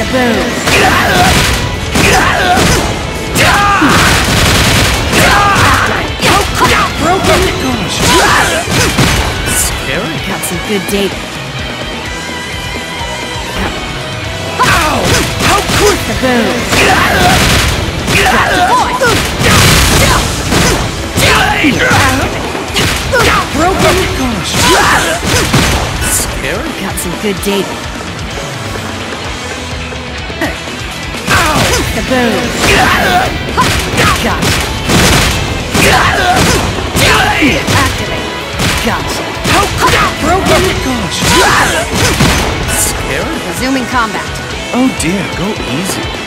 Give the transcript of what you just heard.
The boom. Broken. Scary. Got some good data. How quick! The boom. Broken. Scary. Got some good data. The boom. Gotcha. Activate. Gotcha. Broken. Scary. Resuming combat. Oh dear, go easy.